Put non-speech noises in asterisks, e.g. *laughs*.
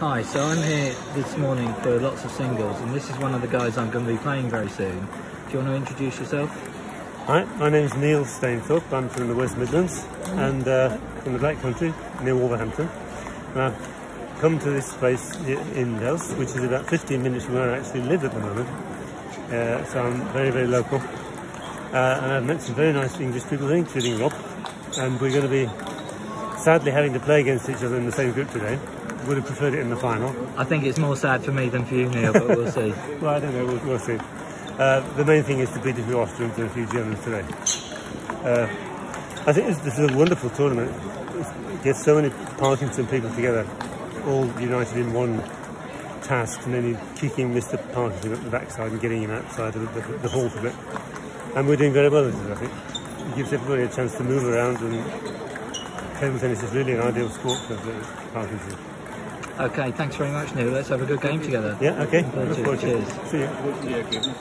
Hi, so I'm here this morning for lots of singles, and this is one of the guys I'm going to be playing very soon. Do you want to introduce yourself? Hi, my name's Neil Stainthorpe. I'm from the West Midlands and uh, from the Black Country near Wolverhampton. I've come to this place in Wels, which is about 15 minutes from where I actually live at the moment. Uh, so I'm very, very local. Uh, and I've met some very nice English people, including Rob. And we're going to be sadly having to play against each other in the same group today. Would have preferred it in the final. I think it's more sad for me than for you, Neil, but we'll see. *laughs* well, I don't know, we'll, we'll see. Uh, the main thing is to beat a few Austrians and a few Germans today. Uh, I think this, this, is a wonderful tournament. It gets so many Parkinson people together, all united in one task, and then you're kicking Mr. Parkinson at the backside and getting him outside the, the, the hall for a bit. And we're doing very well with this, I think. It gives everybody a chance to move around and table tennis is really an ideal sport for the Parkinson. Okay, thanks very much, Neil. Let's have a good game together. Yeah, okay. Cheers. See you.